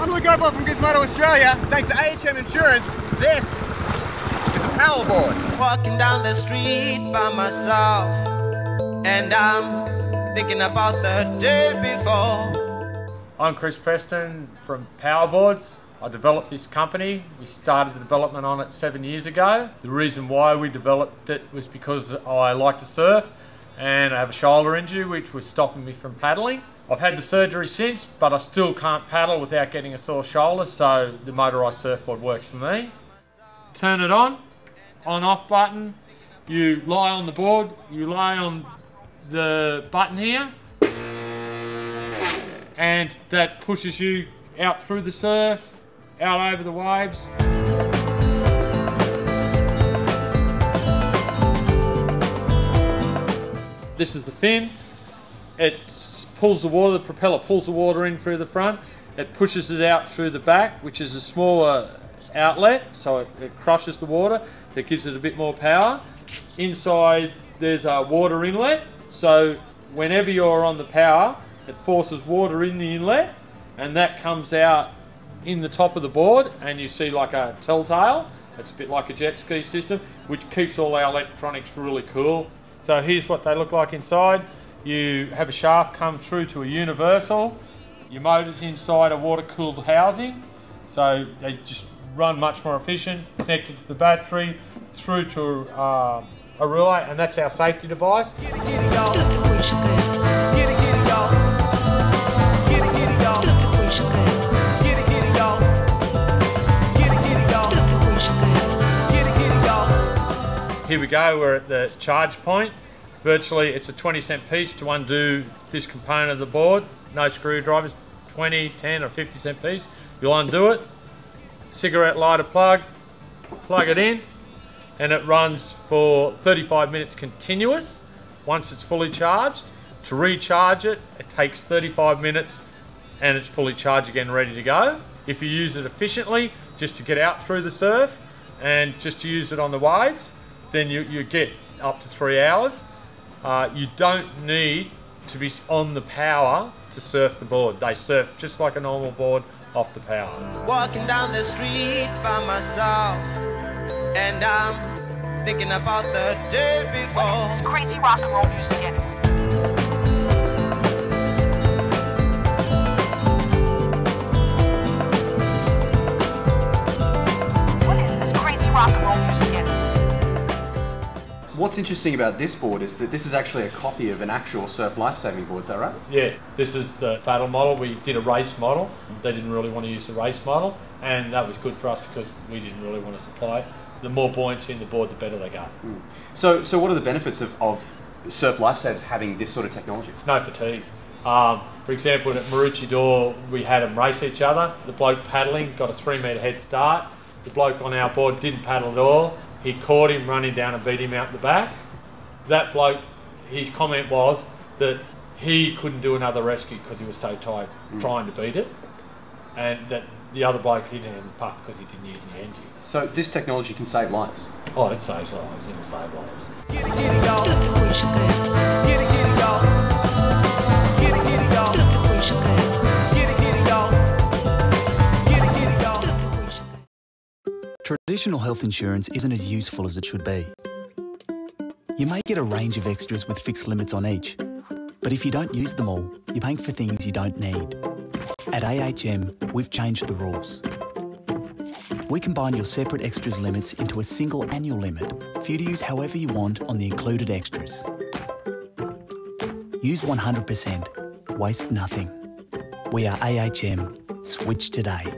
I'm Luke Hopewell from Gizmodo Australia. Thanks to AHM Insurance, this is a powerboard. Walking down the street by myself, and I'm thinking about the day before. I'm Chris Preston from Powerboards. I developed this company. We started the development on it seven years ago. The reason why we developed it was because I like to surf and I have a shoulder injury which was stopping me from paddling. I've had the surgery since, but I still can't paddle without getting a sore shoulder, so the motorised surfboard works for me. Turn it on, on off button. You lie on the board, you lie on the button here, and that pushes you out through the surf, out over the waves. This is the fin. It pulls the water, the propeller pulls the water in through the front. It pushes it out through the back, which is a smaller outlet, so it, it crushes the water. That gives it a bit more power. Inside there's a water inlet, so whenever you're on the power, it forces water in the inlet, and that comes out in the top of the board, and you see like a telltale. It's a bit like a jet ski system, which keeps all our electronics really cool. So here's what they look like inside. You have a shaft come through to a universal. Your motor's inside a water-cooled housing, so they just run much more efficient. Connected to the battery, through to uh, a relay, and that's our safety device. Here we go, we're at the charge point. Virtually, it's a 20 cent piece to undo this component of the board. No screwdrivers, 20, 10 or 50 cent piece. You'll undo it, cigarette lighter plug, plug it in, and it runs for 35 minutes continuous once it's fully charged. To recharge it, it takes 35 minutes and it's fully charged again, ready to go. If you use it efficiently, just to get out through the surf and just to use it on the waves, then you, you get up to three hours. Uh, you don't need to be on the power to surf the board. They surf just like a normal board off the power. Walking down the street by myself, and I'm thinking about the day before. It's crazy rock and roll music anyway. What's interesting about this board is that this is actually a copy of an actual surf life-saving board, is that right? Yes, this is the Faddle model. We did a race model. They didn't really want to use the race model, and that was good for us because we didn't really want to supply it. The more buoyancy in the board, the better they go. So, so what are the benefits of, of surf lifesavers having this sort of technology? No fatigue. Um, for example, at Maroochydore, we had them race each other. The bloke paddling got a three metre head start. The bloke on our board didn't paddle at all. He caught him running down and beat him out the back. That bloke, his comment was that he couldn't do another rescue because he was so tired hmm. trying to beat it. And that the other bloke hit him in the puff because he didn't use any engine. So this technology can save lives. Oh, it saves lives, it'll save lives. Traditional health insurance isn't as useful as it should be. You may get a range of extras with fixed limits on each, but if you don't use them all, you're paying for things you don't need. At AHM, we've changed the rules. We combine your separate extras limits into a single annual limit for you to use however you want on the included extras. Use 100%, waste nothing. We are AHM. Switch today.